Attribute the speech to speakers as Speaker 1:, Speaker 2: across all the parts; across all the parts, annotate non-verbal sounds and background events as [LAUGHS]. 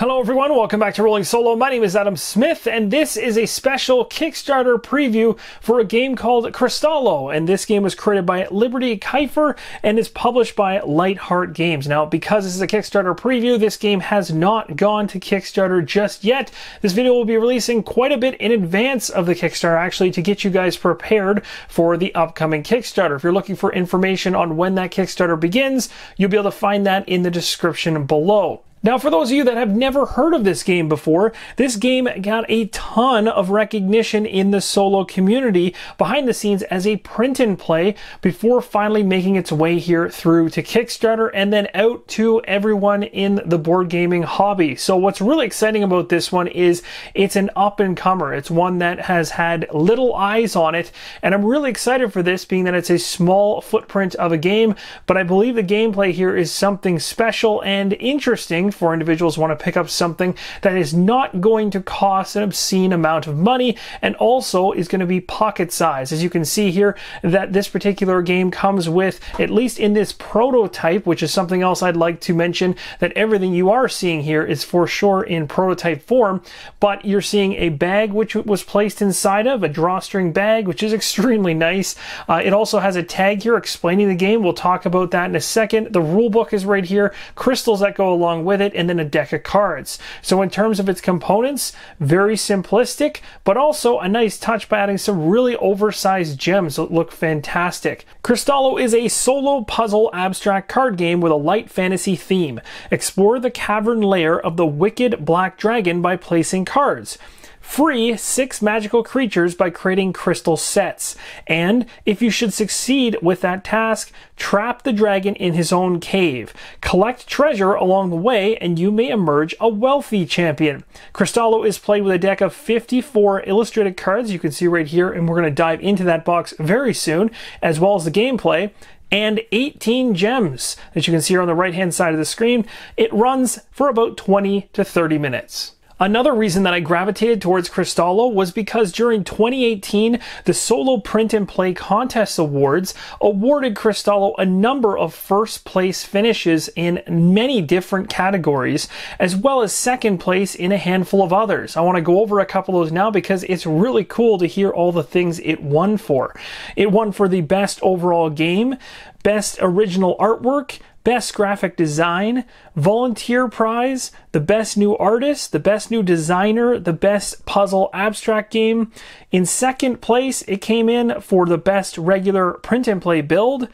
Speaker 1: welcome back to Rolling Solo. My name is Adam Smith, and this is a special Kickstarter preview for a game called Crystallo. And this game was created by Liberty Kifer and is published by Light Heart Games. Now, because this is a Kickstarter preview, this game has not gone to Kickstarter just yet. This video will be releasing quite a bit in advance of the Kickstarter, actually, to get you guys prepared for the upcoming Kickstarter. If you're looking for information on when that Kickstarter begins, you'll be able to find that in the description below. Now, for those of you that have never heard of this game before, this game got a ton of recognition in the solo community behind the scenes as a print and play before finally making its way here through to Kickstarter and then out to everyone in the board gaming hobby. So what's really exciting about this one is it's an up and comer. It's one that has had little eyes on it, and I'm really excited for this being that it's a small footprint of a game, but I believe the gameplay here is something special and interesting for individuals want to pick up something that is not going to cost an obscene amount of money and also is going to be pocket size. As you can see here, that this particular game comes with, at least in this prototype, which is something else I'd like to mention, that everything you are seeing here is for sure in prototype form, but you're seeing a bag which was placed inside of, a drawstring bag, which is [LAUGHS] extremely nice. Uh, it also has a tag here explaining the game. We'll talk about that in a second. The rule book is right here, crystals that go along with with it, and then a deck of cards. So in terms of its components, very simplistic, but also a nice touch by adding some really oversized gems that look fantastic. Crystallo is a solo puzzle abstract card game with a light fantasy theme. Explore the cavern lair of the wicked black dragon by placing cards free six magical creatures by creating crystal sets. And if you should succeed with that task, trap the dragon in his own cave. Collect treasure along the way, and you may emerge a wealthy champion. Crystallo is played with a deck of 54 illustrated cards, you can see right here, and we're going to dive into that box very soon, as well as the gameplay and 18 gems that you can see here on the right hand side of the screen. It runs for about 20 to 30 minutes. Another reason that I gravitated towards Crystallo was because during 2018, the Solo Print and Play Contest Awards awarded Crystallo a number of first place finishes in many different categories, as well as second place in a handful of others. I want to go over a couple of those now because it's really cool to hear all the things it won for. It won for the best overall game, best original artwork, Best Graphic Design, Volunteer Prize, the Best New Artist, the Best New Designer, the Best Puzzle Abstract Game. In second place, it came in for the Best Regular Print and Play Build.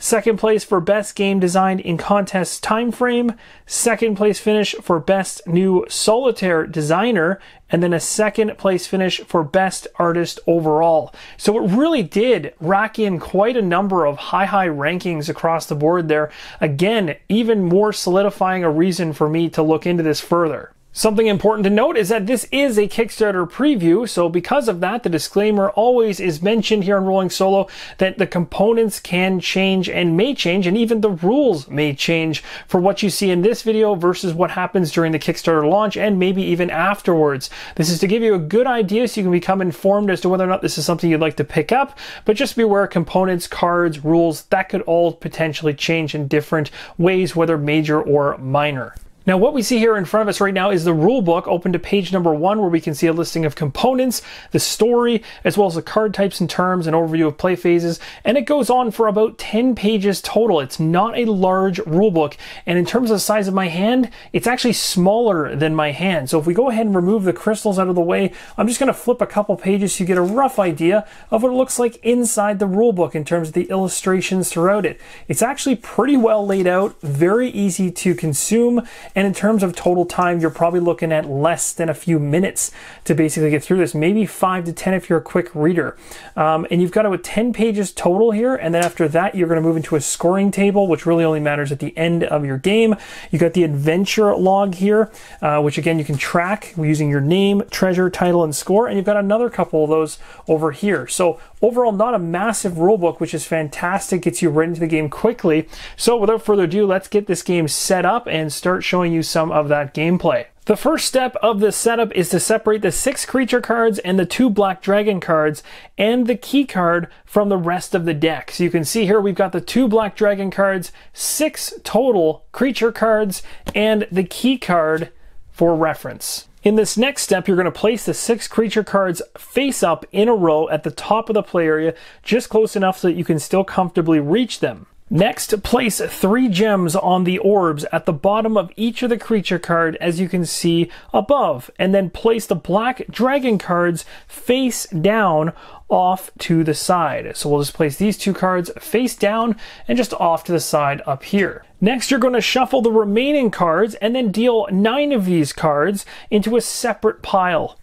Speaker 1: Second place for best game designed in contest time frame. Second place finish for best new solitaire designer. And then a second place finish for best artist overall. So it really did rack in quite a number of high, high rankings across the board there. Again, even more solidifying a reason for me to look into this further. Something important to note is that this is a Kickstarter preview, so because of that, the disclaimer always is mentioned here on Rolling Solo that the components can change and may change, and even the rules may change for what you see in this video versus what happens during the Kickstarter launch and maybe even afterwards. This is to give you a good idea so you can become informed as to whether or not this is something you'd like to pick up, but just be aware components, cards, rules, that could all potentially change in different ways, whether major or minor. Now what we see here in front of us right now is the rule book open to page number one where we can see a listing of components, the story, as well as the card types and terms, an overview of play phases, and it goes on for about 10 pages total. It's not a large rule book, and in terms of the size of my hand, it's actually smaller than my hand. So if we go ahead and remove the crystals out of the way, I'm just going to flip a couple pages so you get a rough idea of what it looks like inside the rule book in terms of the illustrations throughout it. It's actually pretty well laid out, very easy to consume, and in terms of total time, you're probably looking at less than a few minutes to basically get through this, maybe five to 10 if you're a quick reader. Um, and you've got about 10 pages total here. And then after that, you're going to move into a scoring table, which really only matters at the end of your game. You've got the adventure log here, uh, which again, you can track using your name, treasure, title, and score. And you've got another couple of those over here. So overall, not a massive rulebook, which is fantastic, gets you right into the game quickly. So without further ado, let's get this game set up and start showing showing you some of that gameplay. The first step of this setup is to separate the six creature cards and the two black dragon cards and the key card from the rest of the deck. So you can see here we've got the two black dragon cards, six total creature cards, and the key card for reference. In this next step, you're going to place the six creature cards face up in a row at the top of the play area, just close enough so that you can still comfortably reach them. Next, place three gems on the orbs at the bottom of each of the creature card as you can see above, and then place the black dragon cards face down off to the side. So we'll just place these two cards face down and just off to the side up here. Next, you're going to shuffle the remaining cards and then deal nine of these cards into a separate pile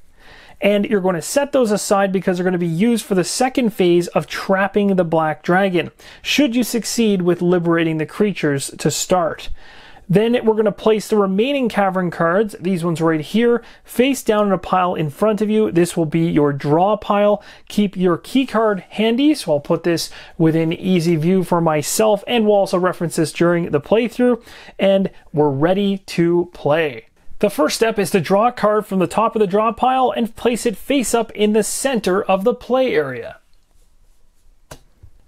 Speaker 1: and you're going to set those aside because they're going to be used for the second phase of trapping the black dragon, should you succeed with liberating the creatures to start. Then we're going to place the remaining cavern cards, these ones right here, face down in a pile in front of you. This will be your draw pile. Keep your key card handy, so I'll put this within easy view for myself, and we'll also reference this during the playthrough, and we're ready to play. The first step is to draw a card from the top of the draw pile and place it face up in the center of the play area.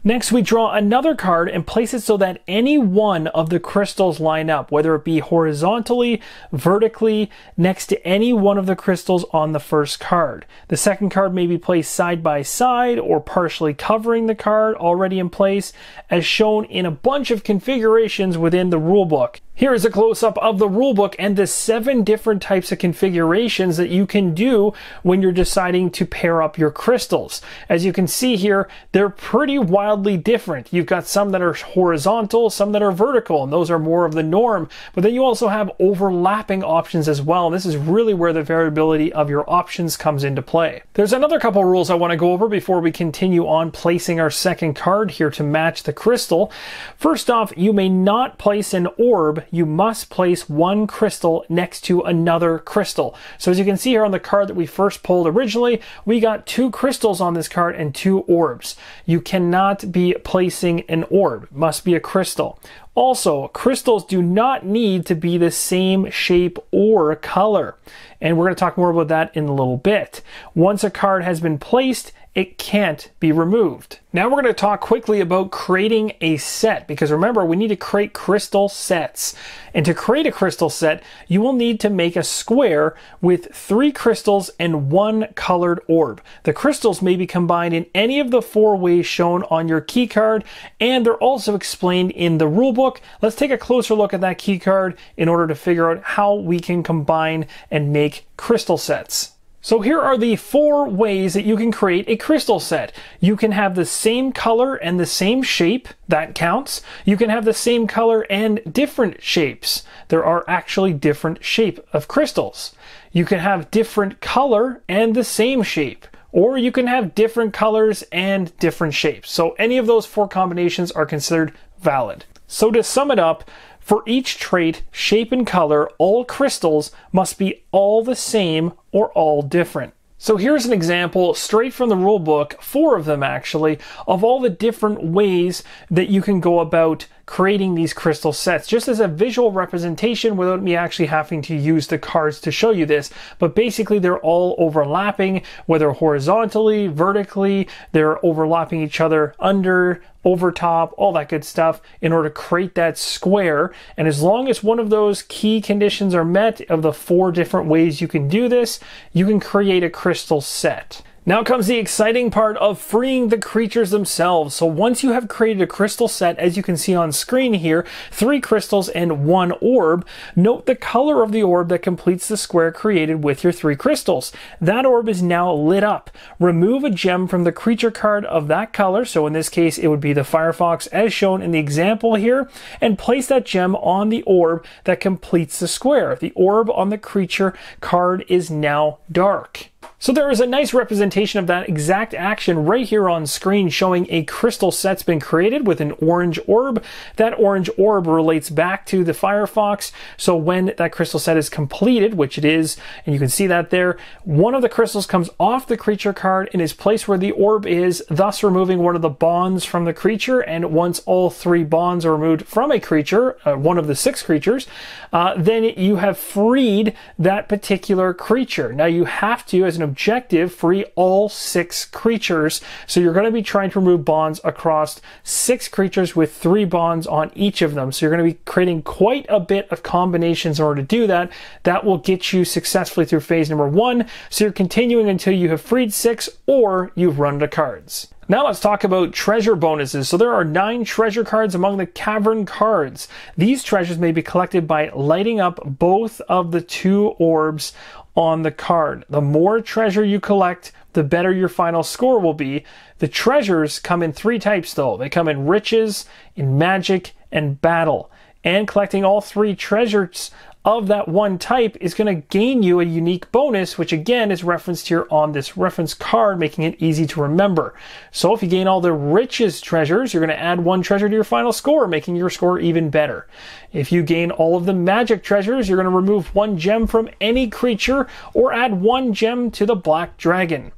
Speaker 1: Next, we draw another card and place it so that any one of the crystals line up, whether it be horizontally, vertically, next to any one of the crystals on the first card. The second card may be placed side by side or partially covering the card already in place, as shown in a bunch of configurations within the rulebook. Here is a close-up of the rulebook and the seven different types of configurations that you can do when you're deciding to pair up your crystals. As you can see here, they're pretty wildly different. You've got some that are horizontal, some that are vertical, and those are more of the norm. But then you also have overlapping options as well. And this is really where the variability of your options comes into play. There's another couple rules I want to go over before we continue on placing our second card here to match the crystal. First off, you may not place an orb you must place one crystal next to another crystal. So as you can see here on the card that we first pulled originally, we got two crystals on this card and two orbs. You cannot be placing an orb, it must be a crystal. Also, crystals do not need to be the same shape or color. And we're going to talk more about that in a little bit. Once a card has been placed, it can't be removed. Now we're going to talk quickly about creating a set because remember we need to create crystal sets. And to create a crystal set, you will need to make a square with three crystals and one colored orb. The crystals may be combined in any of the four ways shown on your key card and they're also explained in the rulebook. Let's take a closer look at that key card in order to figure out how we can combine and make crystal sets. So here are the four ways that you can create a crystal set. You can have the same color and the same shape, that counts. You can have the same color and different shapes. There are actually different shape of crystals. You can have different color and the same shape. Or you can have different colors and different shapes. So any of those four combinations are considered valid. So to sum it up, for each trait, shape, and color, all crystals must be all the same or all different. So here's an example straight from the rulebook, four of them actually, of all the different ways that you can go about creating these crystal sets just as a visual representation without me actually having to use the cards to show you this. But basically they're all overlapping, whether horizontally, vertically, they're overlapping each other under, over top, all that good stuff in order to create that square. And as long as one of those key conditions are met of the four different ways you can do this, you can create a crystal set. Now comes the exciting part of freeing the creatures themselves. So once you have created a crystal set, as you can see on screen here, three crystals and one orb, note the color of the orb that completes the square created with your three crystals. That orb is now lit up. Remove a gem from the creature card of that color, so in this case it would be the Firefox as shown in the example here, and place that gem on the orb that completes the square. The orb on the creature card is now dark. So there is a nice representation of that exact action right here on screen showing a crystal set's been created with an orange orb. That orange orb relates back to the Firefox. So when that crystal set is completed, which it is, and you can see that there, one of the crystals comes off the creature card and is placed where the orb is, thus removing one of the bonds from the creature. And once all three bonds are removed from a creature, uh, one of the six creatures, uh, then you have freed that particular creature. Now you have to, as an objective, free all all six creatures. So you're going to be trying to remove bonds across six creatures with three bonds on each of them. So you're going to be creating quite a bit of combinations in order to do that. That will get you successfully through phase number one. So you're continuing until you have freed six or you've run of cards. Now let's talk about treasure bonuses. So there are nine treasure cards among the cavern cards. These treasures may be collected by lighting up both of the two orbs on the card. The more treasure you collect, the better your final score will be. The treasures come in three types though. They come in riches, in magic, and battle. And collecting all three treasures of that one type is going to gain you a unique bonus, which again is referenced here on this reference card, making it easy to remember. So if you gain all the riches treasures, you're going to add one treasure to your final score, making your score even better. If you gain all of the magic treasures, you're going to remove one gem from any creature or add one gem to the black dragon.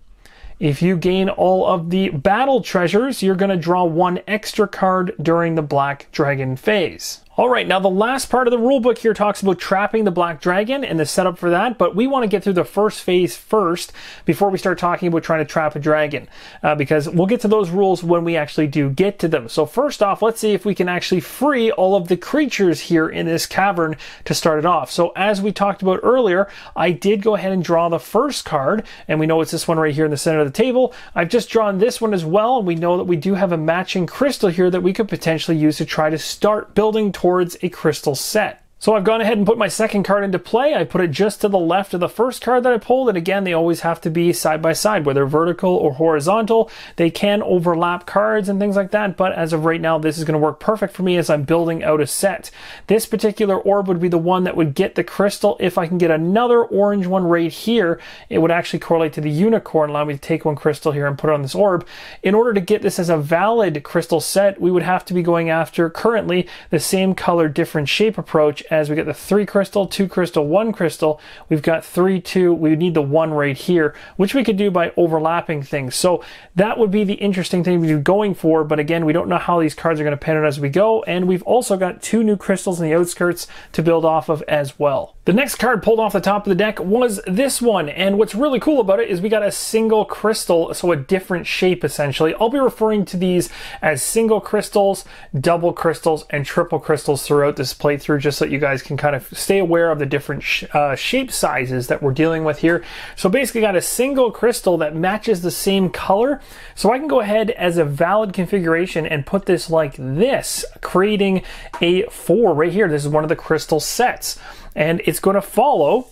Speaker 1: If you gain all of the battle treasures, you're going to draw one extra card during the Black Dragon phase. All right, now the last part of the rulebook here talks about trapping the Black Dragon and the setup for that, but we want to get through the first phase first before we start talking about trying to trap a dragon, uh, because we'll get to those rules when we actually do get to them. So first off, let's see if we can actually free all of the creatures here in this cavern to start it off. So as we talked about earlier, I did go ahead and draw the first card, and we know it's this one right here in the center of the table. I've just drawn this one as well, and we know that we do have a matching crystal here that we could potentially use to try to start building towards towards a crystal set. So I've gone ahead and put my second card into play. I put it just to the left of the first card that I pulled. And again, they always have to be side by side, whether vertical or horizontal. They can overlap cards and things like that. But as of right now, this is going to work perfect for me as I'm building out a set. This particular orb would be the one that would get the crystal. If I can get another orange one right here, it would actually correlate to the unicorn, allow me to take one crystal here and put it on this orb. In order to get this as a valid crystal set, we would have to be going after currently the same color, different shape approach as we get the three crystal, two crystal, one crystal. We've got three, two. We need the one right here, which we could do by overlapping things. So that would be the interesting thing to be going for. But again, we don't know how these cards are going to pan out as we go. And we've also got two new crystals in the outskirts to build off of as well. The next card pulled off the top of the deck was this one, and what's really cool about it is we got a single crystal, so a different shape essentially. I'll be referring to these as single crystals, double crystals, and triple crystals throughout this playthrough, just so you guys can kind of stay aware of the different sh uh, shape sizes that we're dealing with here. So basically got a single crystal that matches the same color, so I can go ahead as a valid configuration and put this like this, creating a four right here. This is one of the crystal sets and it's going to follow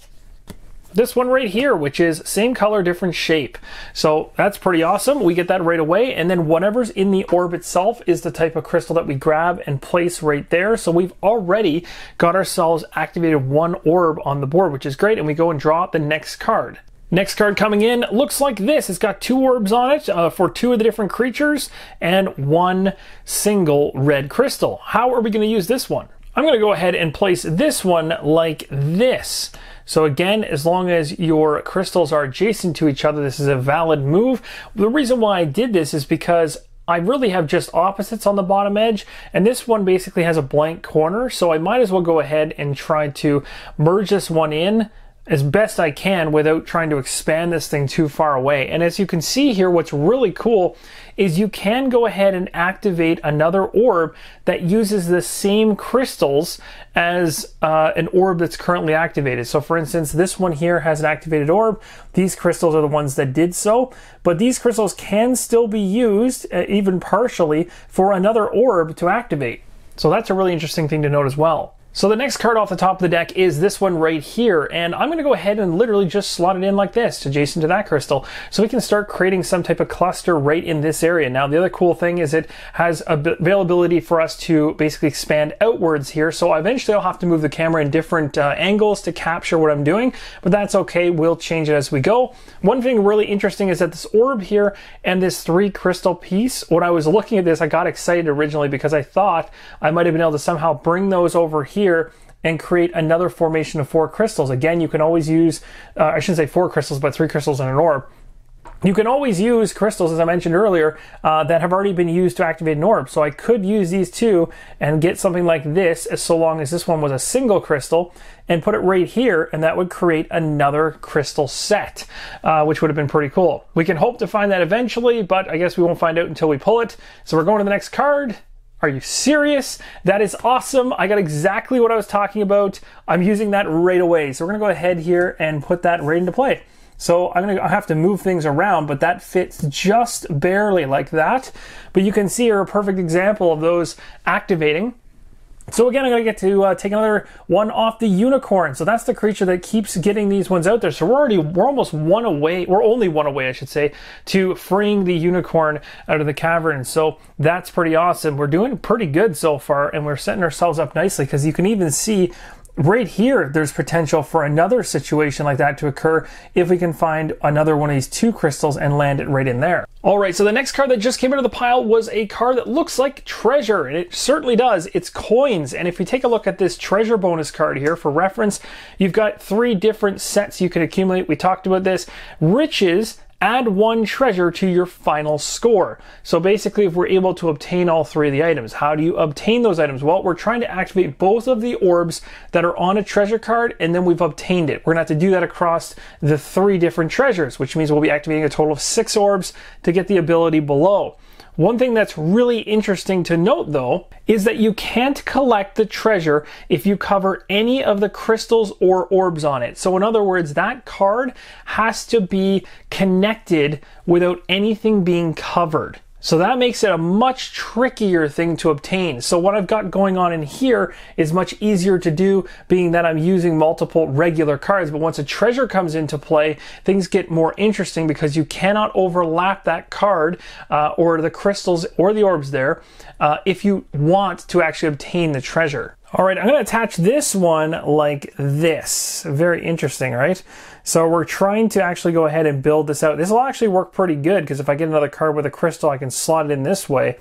Speaker 1: this one right here, which is same color, different shape. So that's pretty awesome. We get that right away. And then whatever's in the orb itself is the type of crystal that we grab and place right there. So we've already got ourselves activated one orb on the board, which is great. And we go and draw the next card. Next card coming in looks like this. It's got two orbs on it uh, for two of the different creatures and one single red crystal. How are we going to use this one? I'm going to go ahead and place this one like this. So again, as long as your crystals are adjacent to each other, this is a valid move. The reason why I did this is because I really have just opposites on the bottom edge, and this one basically has a blank corner, so I might as well go ahead and try to merge this one in as best I can without trying to expand this thing too far away. And as you can see here, what's really cool is you can go ahead and activate another orb that uses the same crystals as uh, an orb that's currently activated. So for instance, this one here has an activated orb. These crystals are the ones that did so, but these crystals can still be used, uh, even partially, for another orb to activate. So that's a really interesting thing to note as well. So the next card off the top of the deck is this one right here, and I'm going to go ahead and literally just slot it in like this, adjacent to that crystal, so we can start creating some type of cluster right in this area. Now the other cool thing is it has availability for us to basically expand outwards here, so eventually I'll have to move the camera in different uh, angles to capture what I'm doing, but that's okay, we'll change it as we go. One thing really interesting is that this orb here and this three crystal piece, when I was looking at this, I got excited originally because I thought I might have been able to somehow bring those over here and create another formation of four crystals. Again, you can always use, uh, I shouldn't say four crystals, but three crystals in an orb. You can always use crystals, as I mentioned earlier, uh, that have already been used to activate an orb. So I could use these two and get something like this, as so long as this one was a single crystal, and put it right here, and that would create another crystal set, uh, which would have been pretty cool. We can hope to find that eventually, but I guess we won't find out until we pull it. So we're going to the next card. Are you serious? That is awesome. I got exactly what I was talking about. I'm using that right away. So we're gonna go ahead here and put that right into play. So I'm gonna have to move things around, but that fits just barely like that. But you can see here a perfect example of those activating. So again, I'm going to get to uh, take another one off the unicorn. So that's the creature that keeps getting these ones out there. So we're already, we're almost one away, we're only one away, I should say, to freeing the unicorn out of the cavern. So that's pretty awesome. We're doing pretty good so far, and we're setting ourselves up nicely because you can even see right here, there's potential for another situation like that to occur if we can find another one of these two crystals and land it right in there. All right, so the next card that just came into the pile was a card that looks like treasure, and it certainly does. It's coins, and if we take a look at this treasure bonus card here for reference, you've got three different sets you can accumulate. We talked about this. Riches add one treasure to your final score. So basically, if we're able to obtain all three of the items, how do you obtain those items? Well, we're trying to activate both of the orbs that are on a treasure card, and then we've obtained it. We're gonna have to do that across the three different treasures, which means we'll be activating a total of six orbs to get the ability below. One thing that's really interesting to note though is that you can't collect the treasure if you cover any of the crystals or orbs on it. So in other words, that card has to be connected without anything being covered. So that makes it a much trickier thing to obtain. So what I've got going on in here is much easier to do being that I'm using multiple regular cards. But once a treasure comes into play, things get more interesting because you cannot overlap that card uh, or the crystals or the orbs there uh, if you want to actually obtain the treasure. All right, I'm going to attach this one like this. Very interesting, right? So we're trying to actually go ahead and build this out. This will actually work pretty good because if I get another card with a crystal, I can slot it in this way,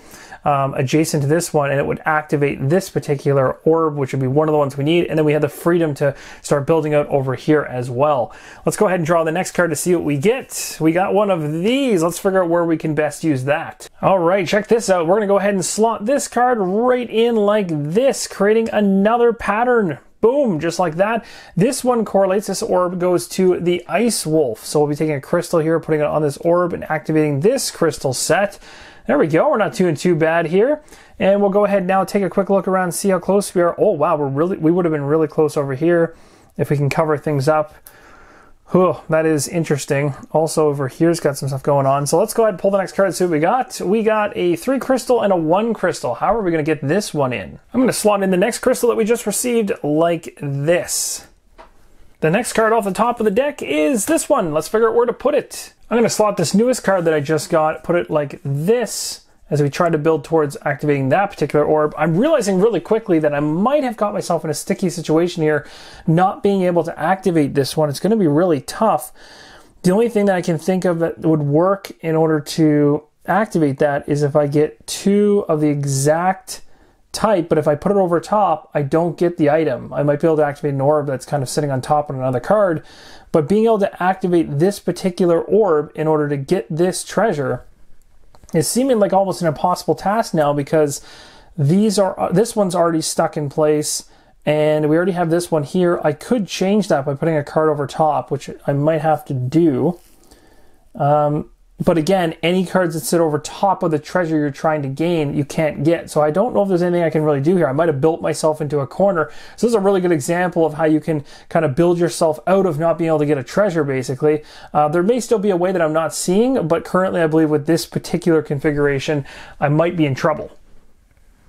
Speaker 1: um, adjacent to this one, and it would activate this particular orb, which would be one of the ones we need. And then we have the freedom to start building out over here as well. Let's go ahead and draw the next card to see what we get. We got one of these. Let's figure out where we can best use that. All right, check this out. We're going to go ahead and slot this card right in like this, creating another pattern Boom, just like that. This one correlates, this orb goes to the Ice Wolf. So we'll be taking a crystal here, putting it on this orb and activating this crystal set. There we go, we're not doing too bad here. And we'll go ahead now, take a quick look around, see how close we are. Oh wow, we're really, we would have been really close over here if we can cover things up. Oh, that is interesting. Also over here's got some stuff going on. So let's go ahead and pull the next card see what we got. We got a three crystal and a one crystal. How are we going to get this one in? I'm going to slot in the next crystal that we just received like this. The next card off the top of the deck is this one. Let's figure out where to put it. I'm going to slot this newest card that I just got, put it like this as we try to build towards activating that particular orb, I'm realizing really quickly that I might have got myself in a sticky situation here, not being able to activate this one. It's going to be really tough. The only thing that I can think of that would work in order to activate that is if I get two of the exact type, but if I put it over top, I don't get the item. I might be able to activate an orb that's kind of sitting on top of another card, but being able to activate this particular orb in order to get this treasure is seeming like almost an impossible task now because these are uh, this one's already stuck in place and we already have this one here. I could change that by putting a card over top, which I might have to do. Um, but again, any cards that sit over top of the treasure you're trying to gain, you can't get. So I don't know if there's anything I can really do here. I might have built myself into a corner. So this is a really good example of how you can kind of build yourself out of not being able to get a treasure, basically. Uh, there may still be a way that I'm not seeing, but currently I believe with this particular configuration, I might be in trouble.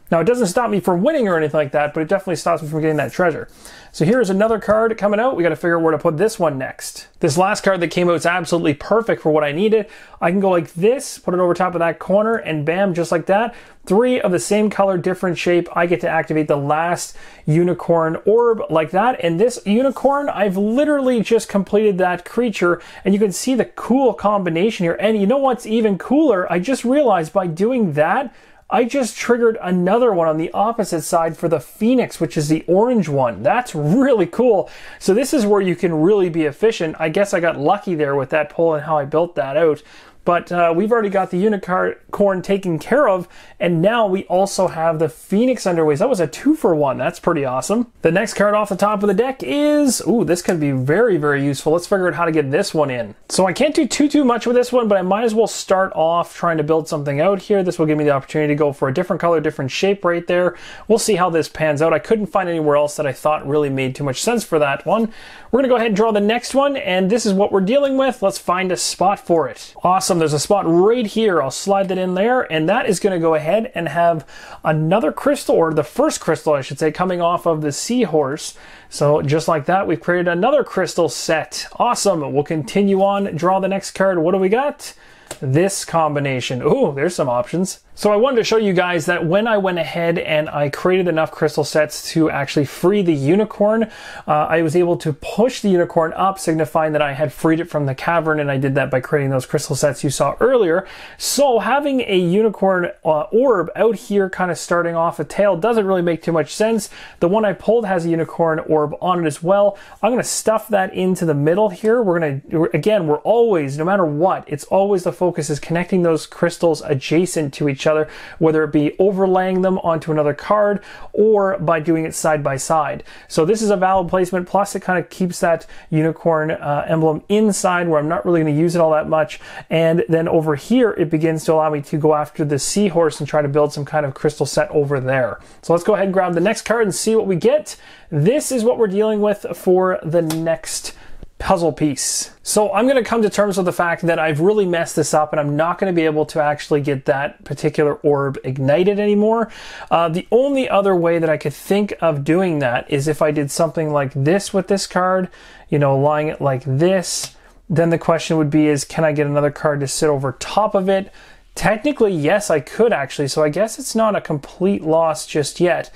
Speaker 1: Now, it doesn't stop me from winning or anything like that, but it definitely stops me from getting that treasure. So here's another card coming out. We got to figure out where to put this one next. This last card that came out is absolutely perfect for what I needed. I can go like this, put it over top of that corner, and bam, just like that. Three of the same color, different shape. I get to activate the last unicorn orb like that. And this unicorn, I've literally just completed that creature, and you can see the cool combination here. And you know what's even cooler? I just realized by doing that, I just triggered another one on the opposite side for the Phoenix, which is the orange one. That's really cool. So this is where you can really be efficient. I guess I got lucky there with that pull and how I built that out. But uh, we've already got the unicorn taken care of, and now we also have the Phoenix underways. That was a two for one. That's pretty awesome. The next card off the top of the deck is, ooh, this could be very, very useful. Let's figure out how to get this one in. So I can't do too, too much with this one, but I might as well start off trying to build something out here. This will give me the opportunity to go for a different color, different shape right there. We'll see how this pans out. I couldn't find anywhere else that I thought really made too much sense for that one. We're gonna go ahead and draw the next one, and this is what we're dealing with. Let's find a spot for it. Awesome, there's a spot right here. I'll slide that in there, and that is gonna go ahead and have another crystal, or the first crystal, I should say, coming off of the seahorse. So just like that, we've created another crystal set. Awesome, we'll continue on, draw the next card. What do we got? This combination. Ooh, there's some options. So I wanted to show you guys that when I went ahead and I created enough crystal sets to actually free the unicorn, uh, I was able to push the unicorn up, signifying that I had freed it from the cavern, and I did that by creating those crystal sets you saw earlier. So having a unicorn uh, orb out here kind of starting off a tail doesn't really make too much sense. The one I pulled has a unicorn orb on it as well. I'm going to stuff that into the middle here. We're going to, again, we're always, no matter what, it's always the focus is connecting those crystals adjacent to each other, whether it be overlaying them onto another card or by doing it side by side. So this is a valid placement. Plus it kind of keeps that unicorn uh, emblem inside where I'm not really going to use it all that much. And then over here, it begins to allow me to go after the seahorse and try to build some kind of crystal set over there. So let's go ahead and grab the next card and see what we get. This is what we're dealing with for the next puzzle piece. So I'm going to come to terms with the fact that I've really messed this up and I'm not going to be able to actually get that particular orb ignited anymore. Uh, the only other way that I could think of doing that is if I did something like this with this card, you know, lying it like this. Then the question would be is can I get another card to sit over top of it? Technically, yes, I could actually. So I guess it's not a complete loss just yet.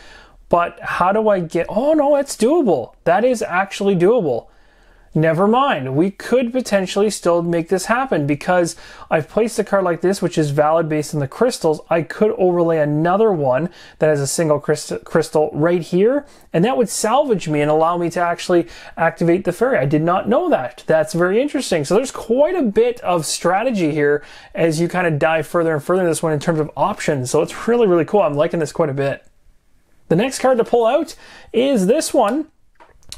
Speaker 1: But how do I get, oh no, it's doable. That is actually doable. Never mind, we could potentially still make this happen because I've placed a card like this, which is valid based on the crystals. I could overlay another one that has a single crystal right here, and that would salvage me and allow me to actually activate the fairy. I did not know that. That's very interesting. So there's quite a bit of strategy here as you kind of dive further and further in this one in terms of options. So it's really, really cool. I'm liking this quite a bit. The next card to pull out is this one.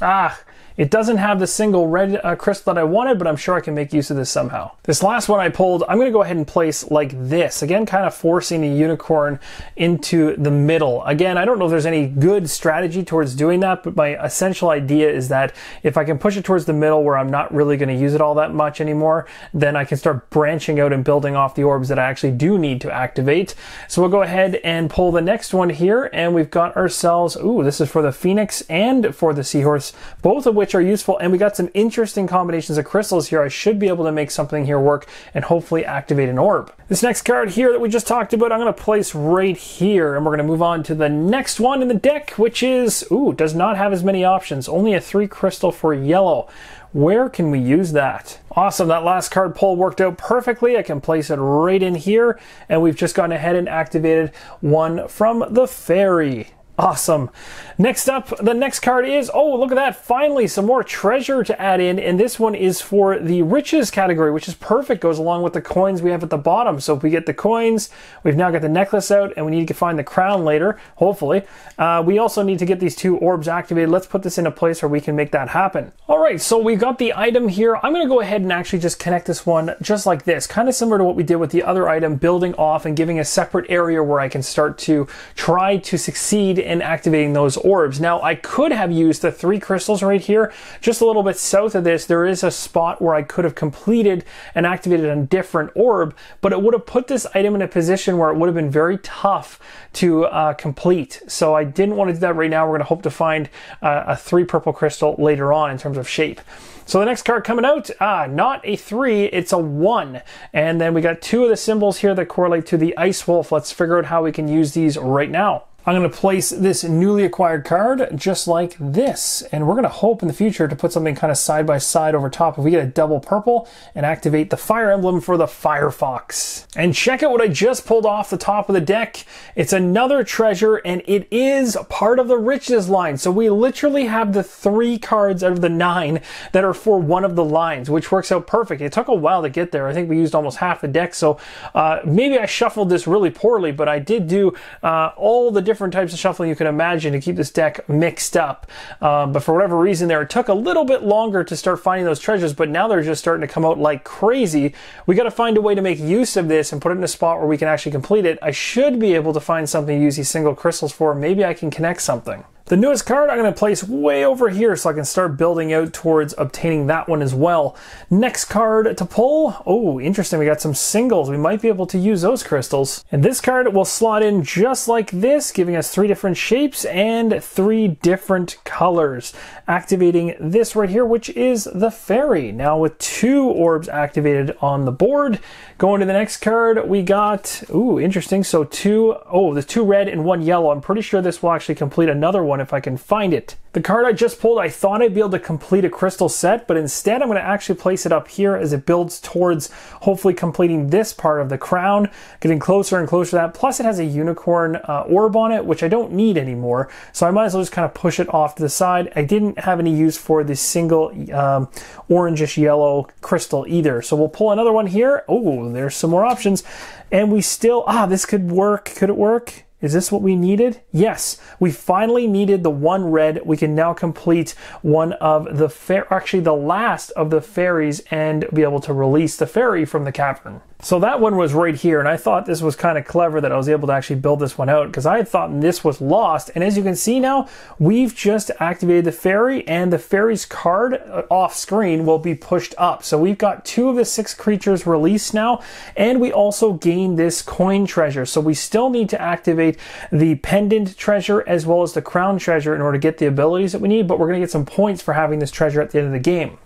Speaker 1: Ah, it doesn't have the single red uh, crystal that I wanted, but I'm sure I can make use of this somehow. This last one I pulled, I'm going to go ahead and place like this. Again, kind of forcing the unicorn into the middle. Again, I don't know if there's any good strategy towards doing that, but my essential idea is that if I can push it towards the middle where I'm not really going to use it all that much anymore, then I can start branching out and building off the orbs that I actually do need to activate. So we'll go ahead and pull the next one here, and we've got ourselves, ooh, this is for the Phoenix and for the Seahorse, both of which which are useful. And we got some interesting combinations of crystals here. I should be able to make something here work and hopefully activate an orb. This next card here that we just talked about, I'm going to place right here. And we're going to move on to the next one in the deck, which is, ooh, does not have as many options. Only a three crystal for yellow. Where can we use that? Awesome, that last card pull worked out perfectly. I can place it right in here, and we've just gone ahead and activated one from the fairy. Awesome. Next up, the next card is, oh, look at that. Finally, some more treasure to add in. And this one is for the riches category, which is perfect. Goes along with the coins we have at the bottom. So if we get the coins, we've now got the necklace out and we need to find the crown later, hopefully. Uh, we also need to get these two orbs activated. Let's put this in a place where we can make that happen. All right, so we got the item here. I'm going to go ahead and actually just connect this one just like this, kind of similar to what we did with the other item, building off and giving a separate area where I can start to try to succeed in activating those orbs. Now, I could have used the three crystals right here. Just a little bit south of this, there is a spot where I could have completed and activated a different orb, but it would have put this item in a position where it would have been very tough to uh, complete. So I didn't want to do that right now. We're going to hope to find uh, a three purple crystal later on in terms of shape. So the next card coming out, ah, not a three, it's a one. And then we got two of the symbols here that correlate to the ice wolf. Let's figure out how we can use these right now. I'm going to place this newly acquired card just like this. And we're going to hope in the future to put something kind of side by side over top. If we get a double purple and activate the fire emblem for the Firefox. And check out what I just pulled off the top of the deck. It's another treasure and it is part of the riches line. So we literally have the three cards out of the nine that are for one of the lines, which works out perfect. It took a while to get there. I think we used almost half the deck. So uh, maybe I shuffled this really poorly, but I did do uh, all the different different types of shuffling you can imagine to keep this deck mixed up. Um, but for whatever reason there, it took a little bit longer to start finding those treasures, but now they're just starting to come out like crazy. We got to find a way to make use of this and put it in a spot where we can actually complete it. I should be able to find something to use these single crystals for. Maybe I can connect something. The newest card I'm going to place way over here so I can start building out towards obtaining that one as well. Next card to pull. Oh, interesting. We got some singles. We might be able to use those crystals. And this card will slot in just like this, giving us three different shapes and three different colors. Activating this right here, which is the fairy. Now with two orbs activated on the board. Going to the next card, we got, ooh, interesting. So two, oh, the two red and one yellow. I'm pretty sure this will actually complete another one if I can find it. The card I just pulled, I thought I'd be able to complete a crystal set, but instead I'm going to actually place it up here as it builds towards hopefully completing this part of the crown, getting closer and closer to that. Plus it has a unicorn uh, orb on it, which I don't need anymore. So I might as well just kind of push it off to the side. I didn't have any use for this single um, orangish yellow crystal either. So we'll pull another one here. Oh, there's some more options. And we still, ah, this could work. Could it work? Is this what we needed? Yes, we finally needed the one red. We can now complete one of the fair, actually the last of the fairies and be able to release the fairy from the cavern. So that one was right here, and I thought this was kind of clever that I was able to actually build this one out because I had thought this was lost. And as you can see now, we've just activated the fairy, and the fairy's card uh, off screen will be pushed up. So we've got two of the six creatures released now, and we also gain this coin treasure. So we still need to activate the pendant treasure as well as the crown treasure in order to get the abilities that we need, but we're going to get some points for having this treasure at the end of the game.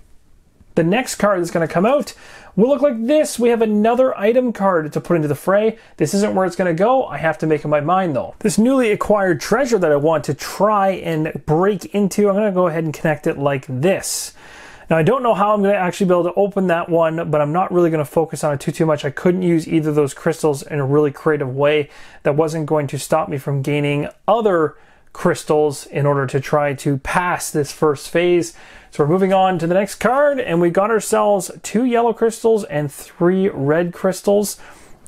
Speaker 1: The next card that's going to come out will look like this. We have another item card to put into the fray. This isn't where it's going to go. I have to make up my mind though. This newly acquired treasure that I want to try and break into, I'm going to go ahead and connect it like this. Now I don't know how I'm going to actually be able to open that one, but I'm not really going to focus on it too, too much. I couldn't use either of those crystals in a really creative way that wasn't going to stop me from gaining other crystals in order to try to pass this first phase. So we're moving on to the next card, and we got ourselves two yellow crystals and three red crystals.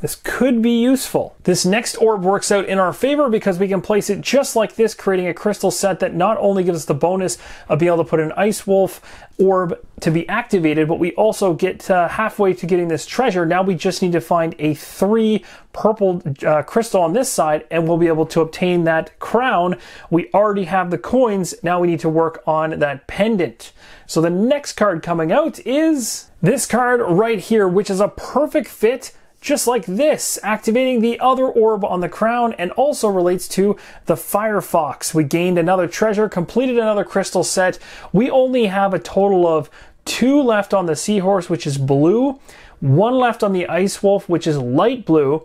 Speaker 1: This could be useful. This next orb works out in our favor because we can place it just like this, creating a crystal set that not only gives us the bonus of being able to put an Ice Wolf orb to be activated, but we also get uh, halfway to getting this treasure. Now we just need to find a three purple uh, crystal on this side and we'll be able to obtain that crown. We already have the coins. Now we need to work on that pendant. So the next card coming out is this card right here, which is a perfect fit just like this, activating the other orb on the crown and also relates to the Firefox. We gained another treasure, completed another crystal set. We only have a total of two left on the Seahorse, which is blue, one left on the Ice Wolf, which is light blue,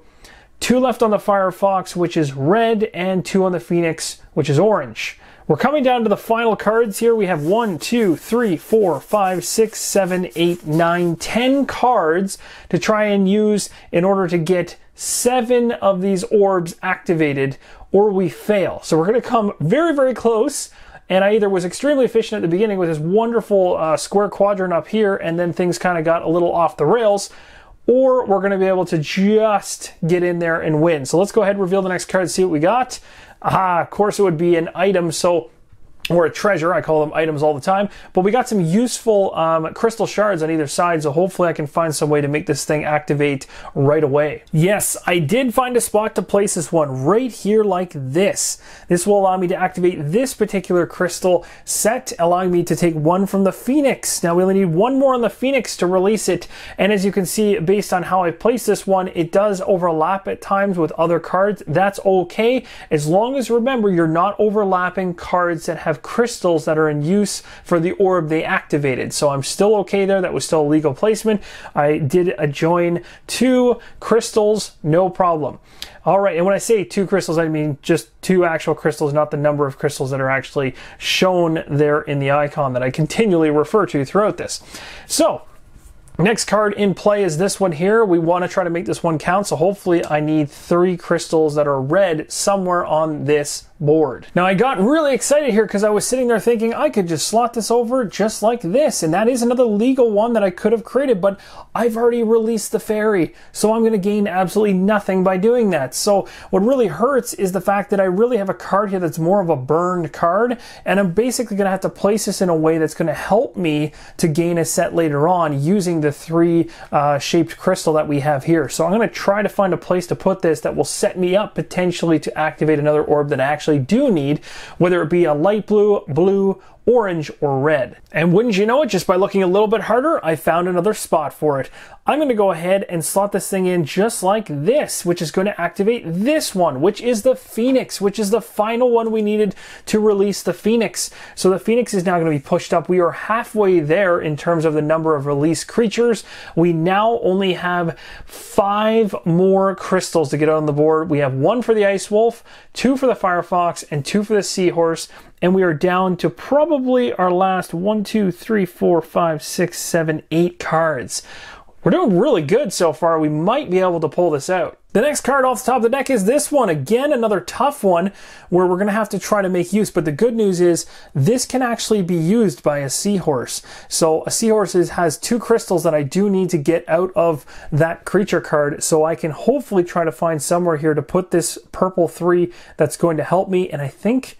Speaker 1: two left on the Firefox, which is red, and two on the Phoenix, which is orange. We're coming down to the final cards here. We have one, two, three, four, five, six, seven, eight, nine, ten cards to try and use in order to get seven of these orbs activated or we fail. So we're going to come very, very close. And I either was extremely efficient at the beginning with this wonderful uh, square quadrant up here, and then things kind of got a little off the rails, or we're going to be able to just get in there and win. So let's go ahead and reveal the next card and see what we got. Ah, of course it would be an item. So or a treasure. I call them items all the time. But we got some useful um, crystal shards on either side, so hopefully I can find some way to make this thing activate right away. Yes, I did find a spot to place this one right here like this. This will allow me to activate this particular crystal set, allowing me to take one from the Phoenix. Now we only need one more on the Phoenix to release it, and as you can see, based on how I place this one, it does overlap at times with other cards. That's okay, as long as remember you're not overlapping cards that have crystals that are in use for the orb they activated. So I'm still okay there. That was still a legal placement. I did join two crystals, no problem. All right, and when I say two crystals, I mean just two actual crystals, not the number of crystals that are actually shown there in the icon that I continually refer to throughout this. So, Next card in play is this one here. We want to try to make this one count, so hopefully I need three crystals that are red somewhere on this board. Now I got really excited here because I was sitting there thinking I could just slot this over just like this and that is another legal one that I could have created but I've already released the fairy so I'm going to gain absolutely nothing by doing that. So what really hurts is the fact that I really have a card here that's more of a burned card and I'm basically going to have to place this in a way that's going to help me to gain a set later on using the three uh, shaped crystal that we have here. So I'm going to try to find a place to put this that will set me up potentially to activate another orb that actually actually do need, whether it be a light blue, blue, orange, or red. And wouldn't you know it, just by looking a little bit harder, I found another spot for it. I'm going to go ahead and slot this thing in just like this, which is going to activate this one, which is the Phoenix, which is the final one we needed to release the Phoenix. So the Phoenix is now going to be pushed up. We are halfway there in terms of the number of released creatures. We now only have five more crystals to get on the board. We have one for the Ice Wolf, two for the Firefox, and two for the Seahorse and we are down to probably our last one, two, three, four, five, six, seven, eight cards. We're doing really good so far. We might be able to pull this out. The next card off the top of the deck is this one. Again, another tough one where we're going to have to try to make use. But the good news is this can actually be used by a seahorse. So a seahorse is, has two crystals that I do need to get out of that creature card. So I can hopefully try to find somewhere here to put this purple three that's going to help me. And I think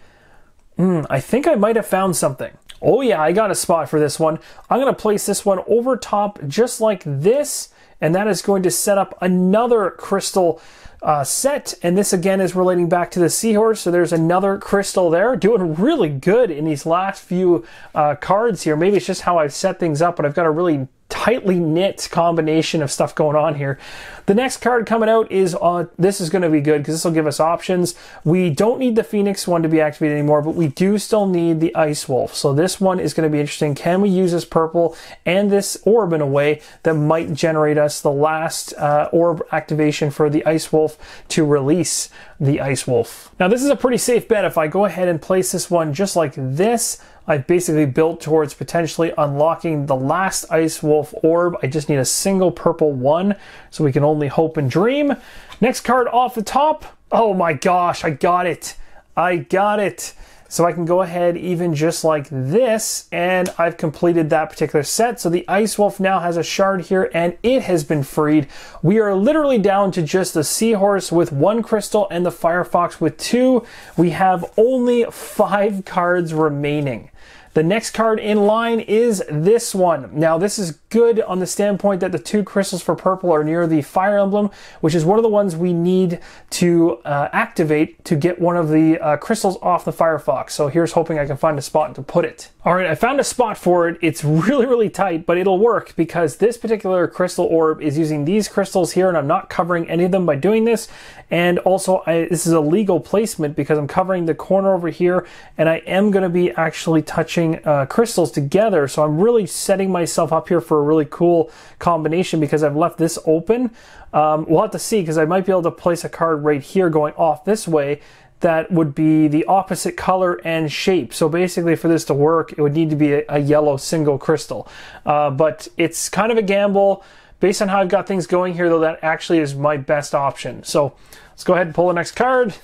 Speaker 1: Mm, I think I might have found something. Oh yeah, I got a spot for this one. I'm to place this one over top just like this, and that is going to set up another crystal uh, set. And this again is relating back to the seahorse. So there's another crystal there. Doing really good in these last few uh, cards here. Maybe it's just how I've set things up, but I've got a really tightly knit combination of stuff going on here. The next card coming out is, uh, this is going to be good because this will give us options. We don't need the Phoenix one to be activated anymore, but we do still need the Ice Wolf. So this one is going to be interesting. Can we use this purple and this orb in a way that might generate us the last uh, orb activation for the Ice Wolf to release the Ice Wolf? Now this is a pretty safe bet. If I go ahead and place this one just like this, I've basically built towards potentially unlocking the last Ice Wolf orb. I just need a single purple one, so we can only hope and dream. Next card off the top. Oh my gosh, I got it. I got it. So I can go ahead even just like this, and I've completed that particular set. So the Ice Wolf now has a shard here, and it has been freed. We are literally down to just the Seahorse with one crystal and the Firefox with two. We have only five cards remaining. The next card in line is this one. Now, this is good on the standpoint that the two crystals for purple are near the fire emblem, which is one of the ones we need to uh, activate to get one of the uh, crystals off the Firefox. So here's hoping I can find a spot to put it. All right, I found a spot for it. It's [LAUGHS] really, really tight, but it'll work because this particular crystal orb is using these crystals here, and I'm not covering any of them by doing this. And also, I, this is a legal placement because I'm covering the corner over here, and I am going to be actually touching uh, crystals together. So I'm really setting myself up here for a really cool combination because I've left this open. Um, we'll have to see because I might be able to place a card right here going off this way that would be the opposite color and shape. So basically for this to work, it would need to be a, a yellow single crystal. Uh, but it's kind of a gamble. Based on how I've got things going here, though, that actually is my best option. So let's go ahead and pull the next card.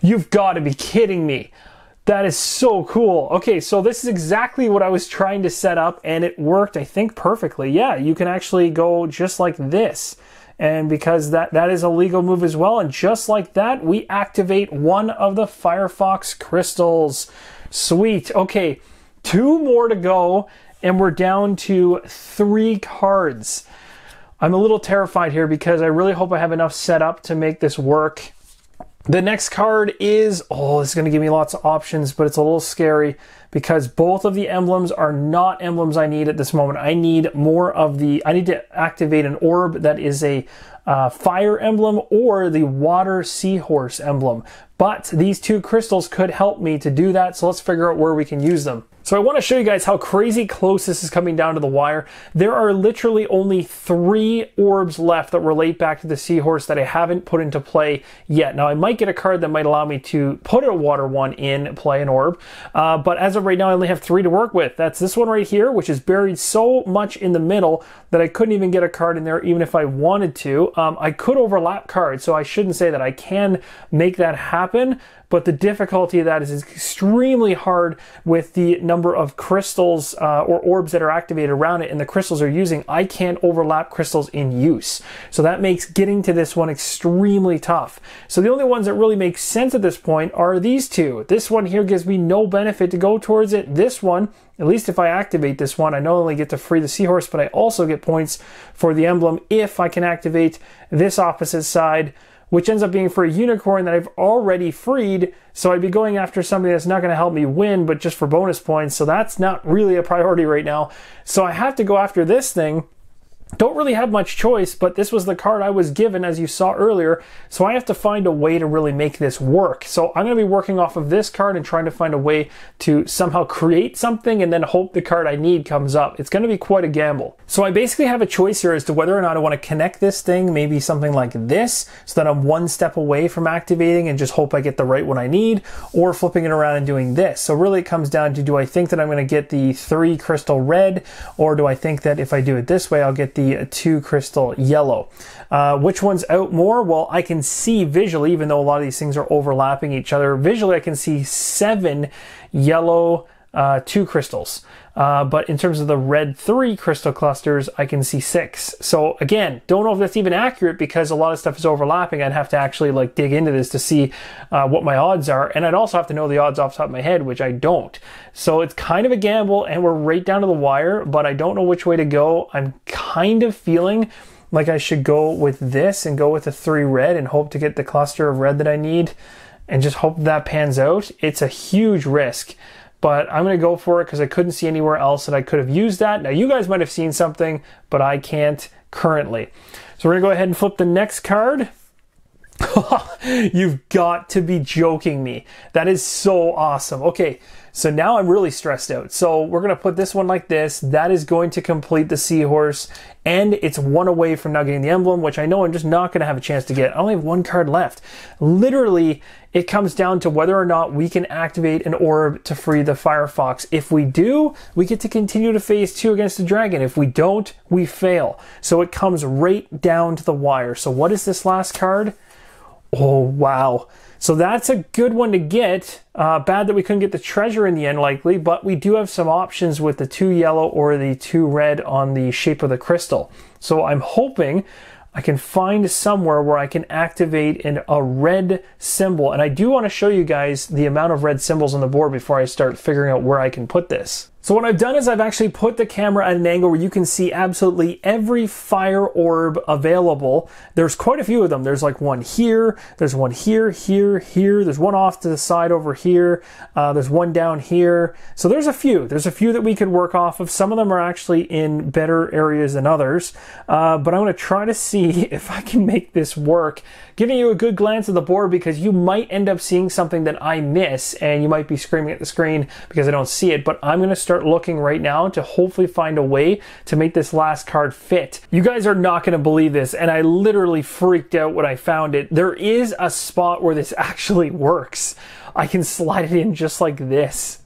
Speaker 1: You've got to be kidding me. That is so cool. Okay, so this is exactly what I was trying to set up and it worked, I think, perfectly. Yeah, you can actually go just like this. And because that, that is a legal move as well. And just like that, we activate one of the Firefox crystals. Sweet. Okay, two more to go and we're down to three cards. I'm a little terrified here because I really hope I have enough set up to make this work. The next card is, oh, it's going to give me lots of options, but it's a little scary because both of the emblems are not emblems I need at this moment. I need more of the, I need to activate an orb that is a uh, fire emblem or the water seahorse emblem. But these two crystals could help me to do that, so let's figure out where we can use them. So I want to show you guys how crazy close this is coming down to the wire. There are literally only three orbs left that relate back to the seahorse that I haven't put into play yet. Now I might get a card that might allow me to put a water one in play an orb, uh, but as of right now I only have three to work with. That's this one right here, which is buried so much in the middle that I couldn't even get a card in there even if I wanted to. Um, I could overlap cards, so I shouldn't say that I can make that happen, but the difficulty of that is extremely hard with the number of crystals uh, or orbs that are activated around it and the crystals are using. I can't overlap crystals in use. So that makes getting to this one extremely tough. So the only ones that really make sense at this point are these two. This one here gives me no benefit to go towards it. This one at least if I activate this one, I not only get to free the seahorse, but I also get points for the emblem if I can activate this opposite side which ends up being for a unicorn that I've already freed. So I'd be going after somebody that's not going to help me win, but just for bonus points. So that's not really a priority right now. So I have to go after this thing don't really have much choice, but this was the card I was given as you saw earlier, so I have to find a way to really make this work. So I'm going to be working off of this card and trying to find a way to somehow create something and then hope the card I need comes up. It's going to be quite a gamble. So I basically have a choice here as to whether or not I want to connect this thing, maybe something like this, so that I'm one step away from activating and just hope I get the right one I need, or flipping it around and doing this. So really it comes down to do I think that I'm going to get the three crystal red, or do I think that if I do it this way, I'll get the two crystal yellow. Uh, which one's out more? Well, I can see visually, even though a lot of these things are overlapping each other, visually I can see seven yellow uh, two crystals. Uh, but in terms of the red three crystal clusters, I can see six. So again, don't know if that's even accurate because a lot of stuff is overlapping. I'd have to actually like dig into this to see uh, what my odds are. And I'd also have to know the odds off the top of my head, which I don't. So it's kind of a gamble and we're right down to the wire, but I don't know which way to go. I'm kind of feeling like I should go with this and go with the three red and hope to get the cluster of red that I need and just hope that pans out. It's a huge risk but I'm to go for it because I couldn't see anywhere else that I could have used that. Now, you guys might have seen something, but I can't currently. So we're to go ahead and flip the next card. [LAUGHS] You've got to be joking me. That is so awesome. Okay, so now I'm really stressed out. So we're going to put this one like this. That is going to complete the seahorse. And it's one away from now getting the emblem, which I know I'm just not going to have a chance to get. I only have one card left. Literally, it comes down to whether or not we can activate an orb to free the Firefox. If we do, we get to continue to phase two against the dragon. If we don't, we fail. So it comes right down to the wire. So what is this last card? Oh, wow. So that's a good one to get. Uh, bad that we couldn't get the treasure in the end, likely, but we do have some options with the two yellow or the two red on the shape of the crystal. So I'm hoping I can find somewhere where I can activate in a red symbol. And I do want to show you guys the amount of red symbols on the board before I start figuring out where I can put this. So what I've done is I've actually put the camera at an angle where you can see absolutely every fire orb available. There's quite a few of them. There's like one here, there's one here, here, here, there's one off to the side over here, uh, there's one down here. So there's a few. There's a few that we could work off of. Some of them are actually in better areas than others, uh, but I'm to try to see [LAUGHS] if I can make this work giving you a good glance at the board because you might end up seeing something that I miss and you might be screaming at the screen because I don't see it. But I'm going to start looking right now to hopefully find a way to make this last card fit. You guys are not going to believe this, and I literally freaked out when I found it. There is a spot where this [LAUGHS] actually works. I can slide it in just like this.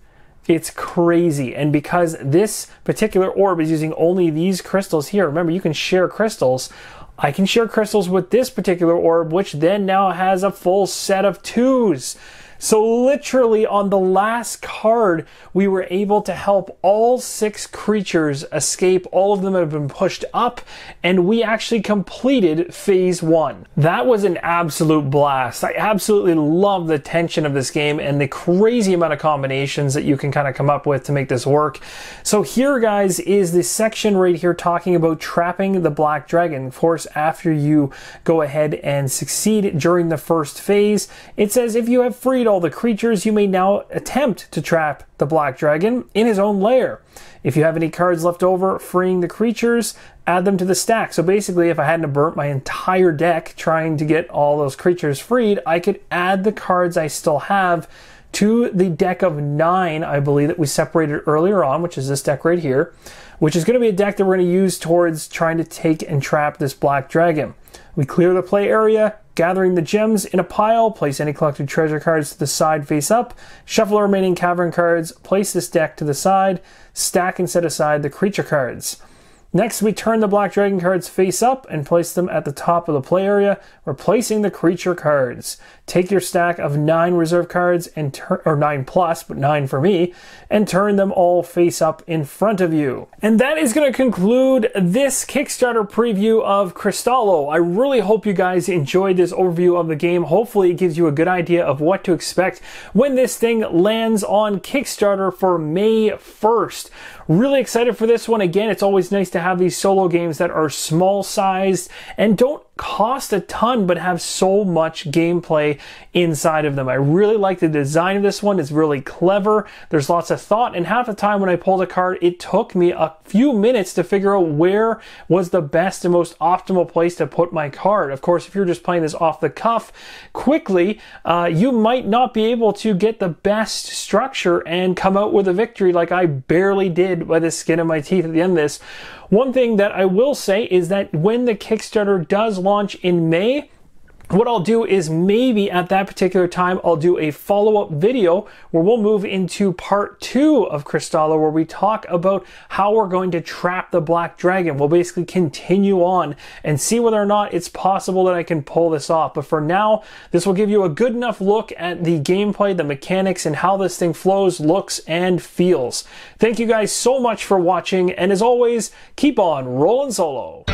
Speaker 1: It's crazy. And because this particular orb is using only these crystals here, remember you can share crystals. I can share crystals with this particular orb, which then now has a full set of twos. So literally on the last card, we were able to help all six creatures escape. All of them have been pushed up and we actually completed phase one. That was an absolute blast. I absolutely love the tension of this game and the crazy amount of combinations that you can kind of come up with to make this work. So here guys is the section right here talking about trapping the black dragon. Of course, after you go ahead and succeed during the first phase, it says if you have freed all the creatures, you may now attempt to trap the Black Dragon in his own lair. If you have any cards left over freeing the creatures, add them to the stack. So basically, if I hadn't burnt my entire deck trying to get all those creatures freed, I could add the cards I still have to the deck of nine, I believe, that we separated earlier on, which is this deck right here, which is going to be a deck that we're going to use towards trying to take and trap this black dragon. We clear the play area, gathering the gems in a pile, place any collected treasure cards to the side face up, shuffle the remaining cavern cards, place this deck to the side, stack and set aside the creature cards. Next, we turn the Black Dragon cards face up and place them at the top of the play area, replacing the creature cards. Take your stack of nine reserve cards and turn, or nine plus, but nine for me, and turn them all face up in front of you. And that is going to conclude this Kickstarter preview of Crystallo. I really hope you guys enjoyed this overview of the game. Hopefully, it gives you a good idea of what to expect when this thing lands on Kickstarter for May 1st. Really excited for this one. Again, it's always nice to have these solo games that are small sized and don't cost a ton but have so much gameplay inside of them. I really like the design of this one. It's really clever. There's lots of thought and half the time when I pulled a card it took me a few minutes to figure out where was the best and most optimal place to put my card. Of course if you're just playing this off the cuff quickly uh, you might not be able to get the best structure and come out with a victory like I barely did by the skin of my teeth at the end of this. One thing that I will say is that when the Kickstarter does launch in May, what I'll do is maybe at that particular time, I'll do a follow up video where we'll move into part two of Crystallo, where we talk about how we're going to trap the Black Dragon. We'll basically continue on and see whether or not it's possible that I can pull this off. But for now, this will give you a good enough look at the gameplay, the mechanics, and how this thing flows, looks, and feels. Thank you guys so much for watching, and as always, keep on rolling solo.